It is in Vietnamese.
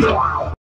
Yeah.